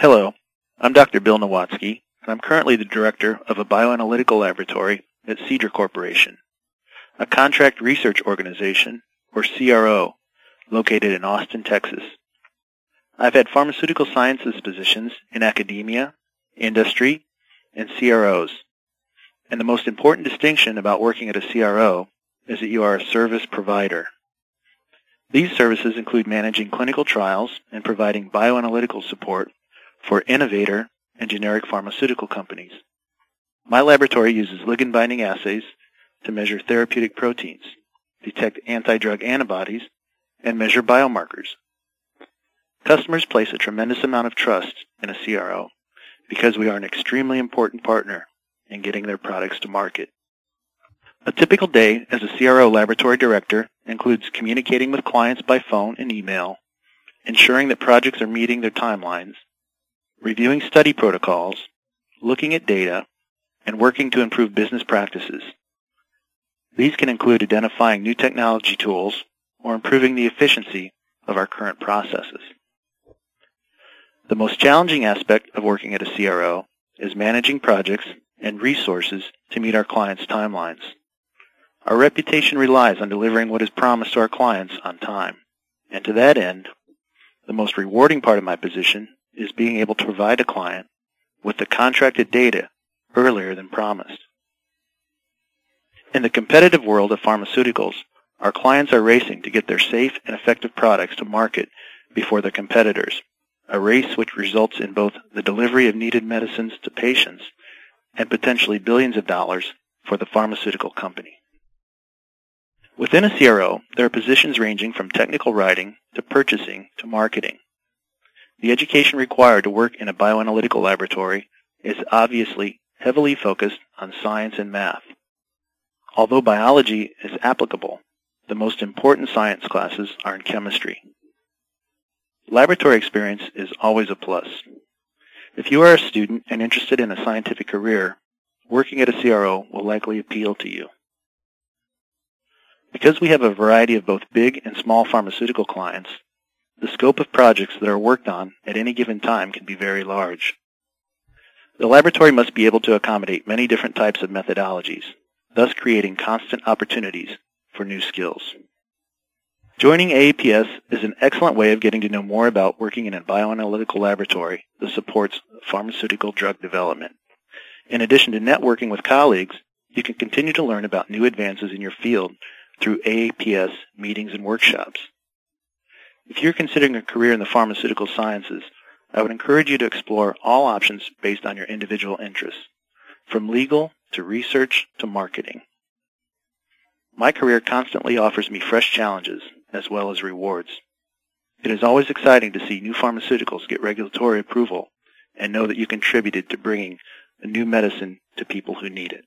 Hello, I'm Dr. Bill Nowatzki, and I'm currently the director of a bioanalytical laboratory at CEDRA Corporation, a contract research organization, or CRO, located in Austin, Texas. I've had pharmaceutical sciences positions in academia, industry, and CROs. And the most important distinction about working at a CRO is that you are a service provider. These services include managing clinical trials and providing bioanalytical support for innovator and generic pharmaceutical companies. My laboratory uses ligand binding assays to measure therapeutic proteins, detect anti-drug antibodies, and measure biomarkers. Customers place a tremendous amount of trust in a CRO because we are an extremely important partner in getting their products to market. A typical day as a CRO laboratory director includes communicating with clients by phone and email, ensuring that projects are meeting their timelines, reviewing study protocols, looking at data, and working to improve business practices. These can include identifying new technology tools or improving the efficiency of our current processes. The most challenging aspect of working at a CRO is managing projects and resources to meet our clients' timelines. Our reputation relies on delivering what is promised to our clients on time. And to that end, the most rewarding part of my position is being able to provide a client with the contracted data earlier than promised. In the competitive world of pharmaceuticals, our clients are racing to get their safe and effective products to market before their competitors, a race which results in both the delivery of needed medicines to patients and potentially billions of dollars for the pharmaceutical company. Within a CRO, there are positions ranging from technical writing to purchasing to marketing. The education required to work in a bioanalytical laboratory is obviously heavily focused on science and math. Although biology is applicable, the most important science classes are in chemistry. Laboratory experience is always a plus. If you are a student and interested in a scientific career, working at a CRO will likely appeal to you. Because we have a variety of both big and small pharmaceutical clients, the scope of projects that are worked on at any given time can be very large. The laboratory must be able to accommodate many different types of methodologies, thus creating constant opportunities for new skills. Joining AAPS is an excellent way of getting to know more about working in a bioanalytical laboratory that supports pharmaceutical drug development. In addition to networking with colleagues, you can continue to learn about new advances in your field through AAPS meetings and workshops. If you're considering a career in the pharmaceutical sciences, I would encourage you to explore all options based on your individual interests, from legal to research to marketing. My career constantly offers me fresh challenges as well as rewards. It is always exciting to see new pharmaceuticals get regulatory approval and know that you contributed to bringing a new medicine to people who need it.